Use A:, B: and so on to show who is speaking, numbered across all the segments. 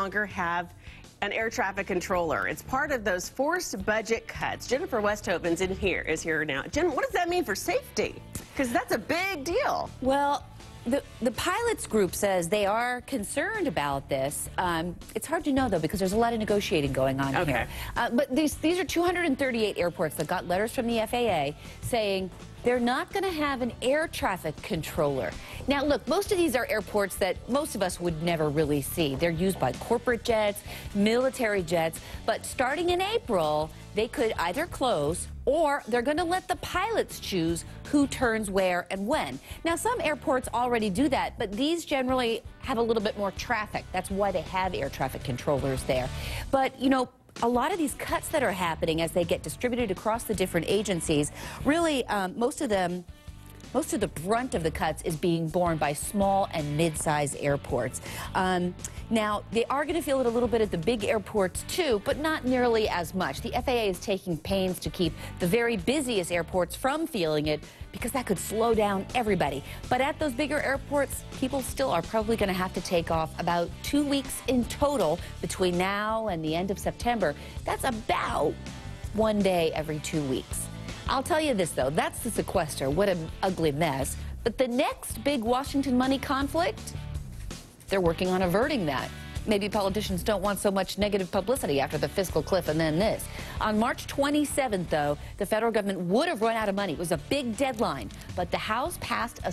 A: longer have an air traffic controller. It's part of those forced budget cuts. Jennifer Westhoven's in here, is here now. Jen, what does that mean for safety? Because that's a big deal.
B: Well, the, the pilots group says they are concerned about this. Um, it's hard to know, though, because there's a lot of negotiating going on
A: Okay.
B: here. Uh, but these, these are 238 airports that got letters from the FAA saying they're not going to have an air traffic controller. Now, look, most of these are airports that most of us would never really see. They're used by corporate jets, military jets, but starting in April, they could either close or they're going to let the pilots choose who turns where and when. Now, some airports already do that, but these generally have a little bit more traffic. That's why they have air traffic controllers there. But, you know, a lot of these cuts that are happening as they get distributed across the different agencies, really, um, most of them most of the brunt of the cuts is being borne by small and mid-sized airports. Um, now, they are going to feel it a little bit at the big airports too, but not nearly as much. The FAA is taking pains to keep the very busiest airports from feeling it because that could slow down everybody. But at those bigger airports, people still are probably going to have to take off about two weeks in total between now and the end of September. That's about one day every two weeks. I'll tell you this, though. That's the sequester. What an ugly mess. But the next big Washington money conflict, they're working on averting that. Maybe politicians don't want so much negative publicity after the fiscal cliff and then this. On March 27th, though, the federal government would have run out of money. It was a big deadline. But the House passed a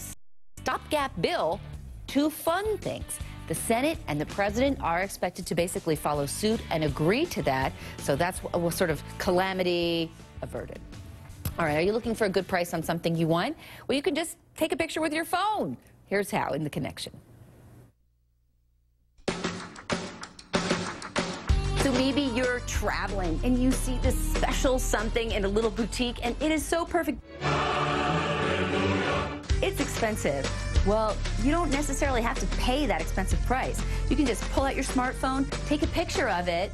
B: stopgap bill to fund things. The Senate and the president are expected to basically follow suit and agree to that. So that's a sort of calamity averted. All right, are you looking for a good price on something you want? Well, you can just take a picture with your phone. Here's how in the connection. So maybe you're traveling and you see this special something in a little boutique and it is so perfect. It's expensive. Well, you don't necessarily have to pay that expensive price. You can just pull out your smartphone, take a picture of it.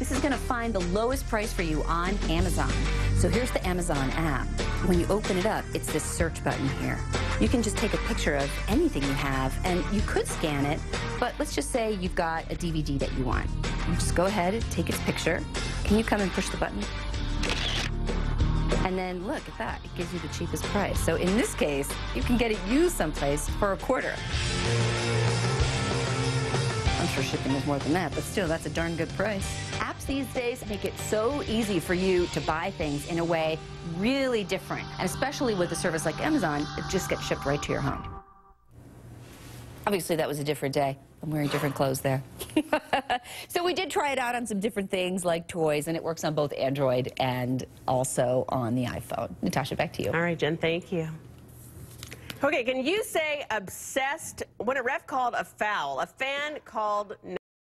B: This is going to find the lowest price for you on Amazon. So here's the Amazon app. When you open it up, it's this search button here. You can just take a picture of anything you have, and you could scan it, but let's just say you've got a DVD that you want. You just go ahead and take its picture. Can you come and push the button? And then look at that, it gives you the cheapest price. So in this case, you can get it used someplace for a quarter. I'm sure shipping is more than that, but still, that's a darn good price. Apps these days make it so easy for you to buy things in a way really different. And especially with a service like Amazon, it just gets shipped right to your home. Obviously, that was a different day. I'm wearing different clothes there. so we did try it out on some different things like toys, and it works on both Android and also on the iPhone. Natasha, back to you.
A: All right, Jen, thank you. Okay, can you say obsessed when a ref called a foul? A fan called